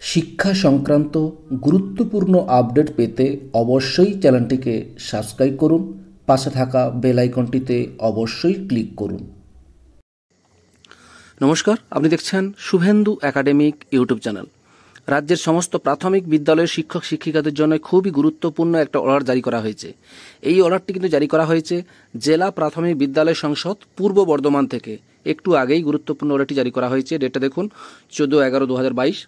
শিক্ষা সংক্রান্ত গুরুত্বপূর্ণ আপডেট পেতে অবশ্যই চ্যানেলটিকে সাবস্ক্রাইব করুন, পাশে থাকা বেল আইকনটিতে অবশ্যই ক্লিক করুন। নমস্কার, আপনি দেখছেন শুভেন্দু একাডেমিক ইউটিউব চ্যানেল। রাজ্যের সমস্ত প্রাথমিক বিদ্যালয়ের শিক্ষক শিক্ষিকাদের জন্য খুবই গুরুত্বপূর্ণ একটা অর্ডার জারি করা হয়েছে। এই অর্ডারটি কিন্তু জারি করা হয়েছে জেলা প্রাথমিক বিদ্যালয় সংসদ পূর্ব বর্ধমান থেকে। একটু আগেই গুরুত্বপূর্ণ অর্ডারটি জারি করা হয়েছে। ডেটটা দেখুন, চোদ্দ এগারো দু হাজার বাইশ।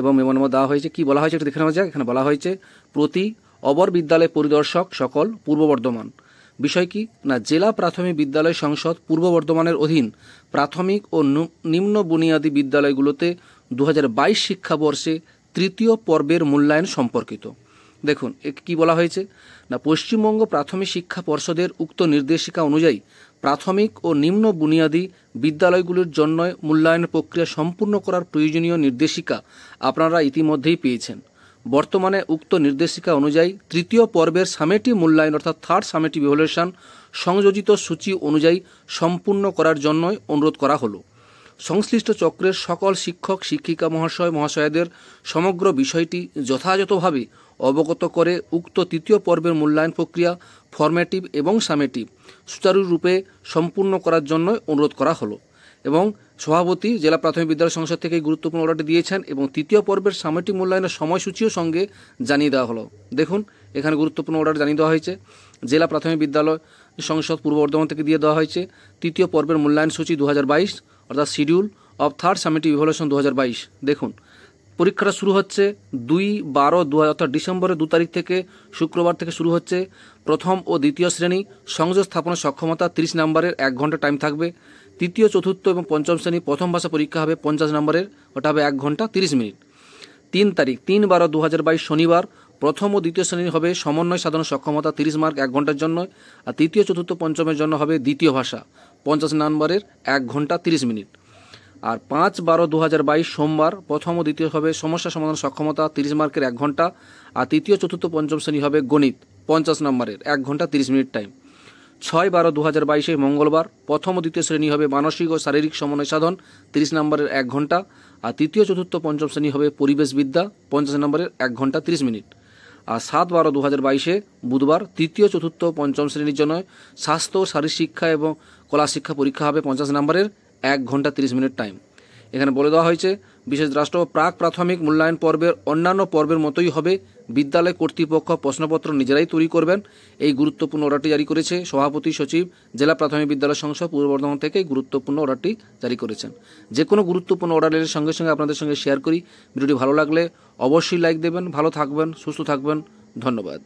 এবং মেমোনামা দেওয়া হয়েছে, কি বলা হয়েছে একটু দেখে নেওয়া যাক। এখানে বলা হয়েছে, প্রতি অবর বিদ্যালয় পরিদর্শক সকল পূর্ব বর্ধমান। বিষয় কি? না, জেলা প্রাথমিক বিদ্যালয় সংসদ পূর্ব বর্ধমানের অধীন প্রাথমিক ও নিম্ন বুনিয়াদী বিদ্যালয়গুলোতে দু হাজার বাইশ শিক্ষাবর্ষে তৃতীয় পর্বের মূল্যায়ন সম্পর্কিত। দেখুন কি বলা হয়েছে? না, পশ্চিমবঙ্গ প্রাথমিক শিক্ষা পর্ষদের উক্ত নির্দেশিকা অনুযায়ী প্রাথমিক ও নিম্ন বুনিয়াদী বিদ্যালয়গুলির জন্য মূল্যায়ন প্রক্রিয়া সম্পূর্ণ করার প্রয়োজনীয় নির্দেশিকা আপনারা ইতিমধ্যেই পেয়েছেন। বর্তমানে উক্ত নির্দেশিকা অনুযায়ী তৃতীয় পর্বের সামেটি মূল্যায়ন অর্থাৎ থার্ড সামেটি ইভ্যালুয়েশন সংযোজিত সূচি অনুযায়ী সম্পূর্ণ করার জন্যই অনুরোধ করা হলো। সংশ্লিষ্ট চক্রের সকল শিক্ষক, শিক্ষিকা মহাশয়, মহাশয়দের সমগ্র বিষয়টি যথাযথভাবে অবগত করে উক্ত তৃতীয় পর্বের মূল্যায়ন প্রক্রিয়া ফরম্যাটিভ এবং সামেটিভ সুচারুরূপে সম্পূর্ণ করার জন্য অনুরোধ করা হলো এবং সভাপতি জেলা প্রাথমিক বিদ্যালয় সংসদ থেকে গুরুত্বপূর্ণ অর্ডারটি দিয়েছেন এবং তৃতীয় পর্বের সামেটিক মূল্যায়নের সময়সূচিও সঙ্গে জানিয়ে দেওয়া হলো। দেখুন, এখানে গুরুত্বপূর্ণ অর্ডার জানিয়ে দেওয়া হয়েছে। জেলা প্রাথমিক বিদ্যালয় সংসদ পূর্ব বর্ধমান থেকে দিয়ে দেওয়া হয়েছে। তৃতীয় পর্বের মূল্যায়ন সূচি দু অর্থাৎ schedule of third summative evaluation দু দেখুন, পরীক্ষাটা শুরু হচ্ছে দুই বারো দু অর্থাৎ ডিসেম্বরের দু তারিখ থেকে শুক্রবার থেকে শুরু হচ্ছে। প্রথম ও দ্বিতীয় শ্রেণি সংযোগ স্থাপনের সক্ষমতা তিরিশ নম্বরের এক ঘণ্টা টাইম থাকবে। তৃতীয়, চতুর্থ এবং পঞ্চম শ্রেণি প্রথম ভাষা পরীক্ষা হবে পঞ্চাশ নম্বরের, ওটা হবে এক ঘণ্টা তিরিশ মিনিট। তিন তারিখ, তিন বারো দু শনিবার প্রথম ও দ্বিতীয় শ্রেণির হবে সমন্বয় সাধন সক্ষমতা তিরিশ মার্ক এক ঘণ্টার জন্য। আর তৃতীয়, চতুর্থ, পঞ্চমের জন্য হবে দ্বিতীয় ভাষা। পঞ্চাশ নম্বরের এক ঘণ্টা তিরিশ মিনিট। আর পাঁচ বারো দু বাইশ সোমবার প্রথম ও দ্বিতীয় হবে সমস্যা সমাধান সক্ষমতা তিরিশ মার্কের এক ঘণ্টা, আর তৃতীয় চতুর্থ পঞ্চম শ্রেণি হবে গণিত পঞ্চাশ নম্বরের এক ঘণ্টা তিরিশ মিনিট টাইম। ছয় বারো দু হাজার বাইশে মঙ্গলবার প্রথম ও দ্বিতীয় শ্রেণি হবে মানসিক ও শারীরিক সমন্বয় সাধন তিরিশ নম্বরের এক ঘণ্টা, আর তৃতীয় চতুর্থ পঞ্চম শ্রেণি হবে পরিবেশবিদ্যা পঞ্চাশ নম্বরের এক ঘণ্টা তিরিশ মিনিট। আর সাত বারো দু হাজার বাইশে বুধবার তৃতীয়, চতুর্থ, পঞ্চম শ্রেণির জন্য স্বাস্থ্য শিক্ষা এবং কলা শিক্ষা পরীক্ষা হবে পঞ্চাশ নম্বরের এক ঘণ্টা তিরিশ মিনিট টাইম। এখানে বলে দেওয়া হয়েছে, বিশেষ রাষ্ট্র প্রাক প্রাথমিক মূল্যায়ন পর্বের অন্যান্য পর্বের মতোই হবে বিদ্যালয় কর্তৃপক্ষ প্রশ্নপত্র নিজেরাই তৈরি করবেন। এই গুরুত্বপূর্ণ অর্ডারটি জারি করেছে সভাপতি সচিব, জেলা প্রাথমিক বিদ্যালয় সংসদ পূর্ব বর্ধমান থেকে গুরুত্বপূর্ণ অর্ডারটি জারি করেছেন। যে কোনো গুরুত্বপূর্ণ অর্ডারের সঙ্গে সঙ্গে আপনাদের সঙ্গে শেয়ার করি। ভিডিওটি ভালো লাগলে অবশ্যই লাইক দেবেন, ভালো থাকবেন, সুস্থ থাকবেন। ধন্যবাদ।